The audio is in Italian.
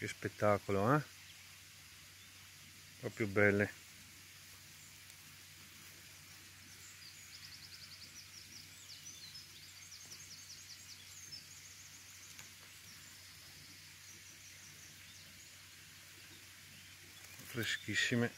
che spettacolo eh? Proprio belle. Freschissime.